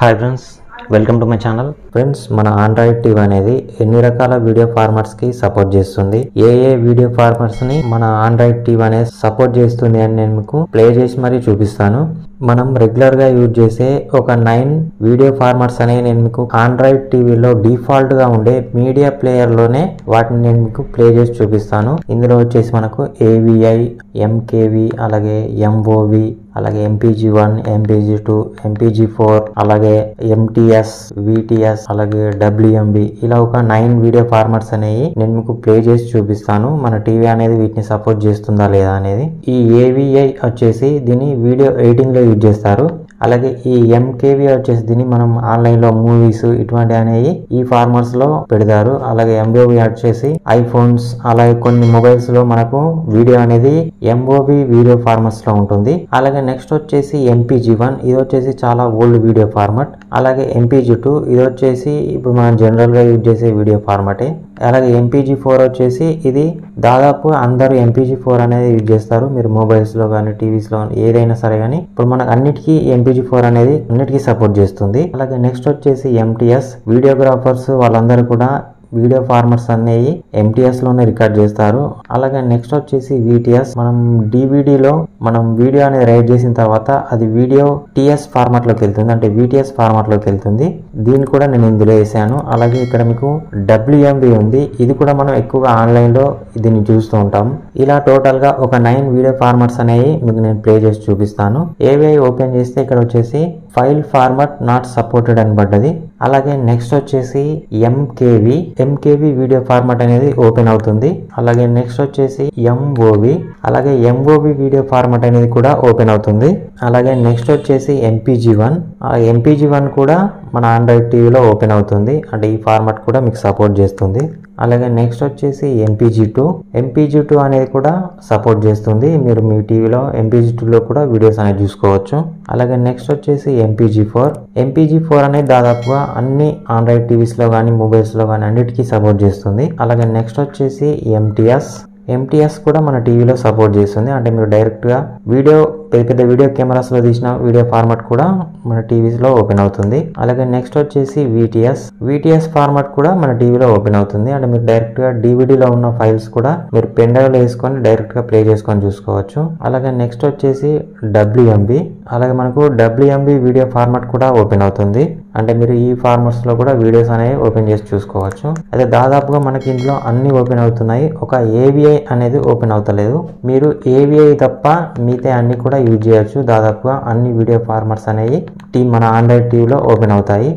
Hi friends welcome to my channel friends మన Android TV అనేది ఎన్ని రకాల వీడియో ఫార్మాట్స్కి సపోర్ట్ చేస్తుంది? ఏ ఏ వీడియో ఫార్మాట్స్ని మన ఆండ్రాయిడ్ టీవీ అనేది సపోర్ట్ చేస్తుంది అని నేను మీకు ప్లే చేసి మరీ చూపిస్తాను. మనం రెగ్యులర్గా యూజ్ చేసే ఒక నైన్ వీడియో ఫార్మాట్స్ అనేవి నేను మీకు ఆండ్రాయిడ్ టీవీలో డిఫాల్ట్గా ఉండే మీడియా ప్లేయర్లోనే వాటిని నేను మీకు ప్లే చేసి చూపిస్తాను. ఇందులో వచ్చేసి మనకు ఏవిఐ ఎంకేవి అలాగే ఎంఓవి అలాగే MPG one MPG two MPG four అలాగే ఎంటీఎస్ విటిఎస్ అలాగే డబ్ల్యూఎంబి ఇలా ఒక నైన్ వీడియో ఫార్మాట్స్ అనేవి నేను మీకు ప్లే చేసి చూపిస్తాను. మన టీవీ అనేది వీటిని సపోర్ట్ చేస్తుందా లేదా అనేది. ఈ ఏవిఐ వచ్చేసి దీన్ని వీడియో ఎడిటింగ్లో యూజ్ చేస్తారు. అలాగే ఈ ఎంకేవి వచ్చేసి దీన్ని మనం ఆన్లైన్లో మూవీస్ ఇటువంటి అనేవి ఈ ఫార్మర్స్లో పెడతారు. అలాగే ఎంఓవి వచ్చేసి ఐఫోన్స్ అలాగే కొన్ని మొబైల్స్లో మనకు వీడియో అనేది ఎంఓబి వీడియో ఫార్మర్స్లో ఉంటుంది. అలాగే నెక్స్ట్ వచ్చేసి ఎంపీజీ వన్ ఇది వచ్చేసి చాలా ఓల్డ్ వీడియో ఫార్మాట్ అలాగే ఎంపీజీ టూ ఇది వచ్చేసి ఇప్పుడు మనం జనరల్గా యూజ్ చేసే వీడియో ఫార్మటే అలాగే ఎంపీజీ ఫోర్ వచ్చేసి ఇది దాదాపు అందరూ ఎంపీజీ ఫోర్ అనేది యూజ్ చేస్తారు. మీరు మొబైల్స్లో కానీ టీవీస్లో కానీ ఏదైనా సరే కానీ ఇప్పుడు మనకు అన్నిటికీ ఎంపీజీ ఫోర్ అనేది అన్నిటికీ సపోర్ట్ చేస్తుంది. అలాగే నెక్స్ట్ వచ్చేసి ఎంటీఎస్ వీడియోగ్రాఫర్స్ వాళ్ళందరూ కూడా వీడియో ఫార్మర్స్ అనేవి ఎంటీఎస్లోనే రికార్డ్ చేస్తారు. అలాగే నెక్స్ట్ వచ్చేసి విటిఎస్ మనం డివిడిలో మనం వీడియో అనేది రైడ్ చేసిన తర్వాత అది వీడియో టిఎస్ ఫార్మాట్లోకి వెళ్తుంది. అంటే విటిఎస్ ఫార్మాట్లోకి వెళ్తుంది. దీన్ని కూడా నేను ఇందులో వేసాను. అలాగే ఇక్కడ మీకు డబ్ల్యూఎంబి ఉంది. ఇది కూడా మనం ఎక్కువగా ఆన్లైన్లో దీన్ని చూస్తూ ఉంటాం. ఇలా టోటల్గా ఒక నైన్ వీడియో ఫార్మాట్స్ అనేవి మీకు నేను ప్లే చేసి చూపిస్తాను. ఏవిఐ ఓపెన్ చేస్తే ఇక్కడ వచ్చేసి ఫైల్ ఫార్మాట్ నాట్ సపోర్టెడ్ అని పడ్డది. అలాగే నెక్స్ట్ వచ్చేసి ఎంకేవి ఎంకేవి వీడియో ఫార్మాట్ అనేది ఓపెన్ అవుతుంది. అలాగే నెక్స్ట్ వచ్చేసి ఎంఓవి అలాగే ఎంఓవి వీడియో ఫార్మాట్ అనేది కూడా ఓపెన్ అవుతుంది. అలాగే నెక్స్ట్ వచ్చేసి ఎంపీజీ వన్ ఎంపీజీ వన్ కూడా మన ఆండ్రాయిడ్ టీవీలో ఓపెన్ అవుతుంది. అంటే ఈ ఫార్మాట్ కూడా మీకు సపోర్ట్ చేస్తుంది. అలాగే నెక్స్ట్ వచ్చేసి ఎంపీజీ టూ ఎంపీజీ టూ అనేది కూడా సపోర్ట్ చేస్తుంది. మీరు మీ టీవీలో ఎంపీజీ టూలో కూడా వీడియోస్ అనేది చూసుకోవచ్చు. అలాగే నెక్స్ట్ వచ్చేసి ఎంపీజీ ఫోర్ ఎంపీజీ ఫోర్ అనేది దాదాపుగా అన్ని ఆండ్రాయిడ్ టీవీస్లో కానీ మొబైల్స్లో కానీ అన్నిటికీ సపోర్ట్ చేస్తుంది. అలాగే నెక్స్ట్ వచ్చేసి ఎంటీఎస్ ఎంటీఎస్ కూడా మన టీవీలో సపోర్ట్ చేస్తుంది. అంటే మీరు డైరెక్ట్గా వీడియో పెద్ద పెద్ద వీడియో కెమెరాస్లో తీసిన వీడియో ఫార్మాట్ కూడా మన టీవీస్లో ఓపెన్ అవుతుంది. అలాగే నెక్స్ట్ వచ్చేసి విటిఎస్ విటిఎస్ ఫార్మాట్ కూడా మన టీవీలో ఓపెన్ అవుతుంది. అంటే మీరు డైరెక్ట్గా డివిడీలో ఉన్న ఫైల్స్ కూడా మీరు పెన్ డ్రైవ్లో వేసుకొని డైరెక్ట్గా ప్లే చేసుకొని చూసుకోవచ్చు. అలాగే నెక్స్ట్ వచ్చేసి డబ్ల్యూఎంబి అలాగే మనకు డబ్ల్యూఎంబి వీడియో ఫార్మాట్ కూడా ఓపెన్ అవుతుంది. అంటే మీరు ఈ ఫార్మర్స్లో కూడా వీడియోస్ అనేవి ఓపెన్ చేసి చూసుకోవచ్చు. అయితే దాదాపుగా మనకి ఇందులో అన్ని ఓపెన్ అవుతున్నాయి. ఒక ఏవిఐ అనేది ఓపెన్ అవుతలేదు. మీరు ఏవిఐ తప్ప మిగతా అన్ని కూడా యూజ్ చేయొచ్చు. దాదాపుగా అన్ని వీడియో ఫార్మర్స్ అనేవి టీ మన ఆండ్రాయిడ్ టీవీలో ఓపెన్ అవుతాయి.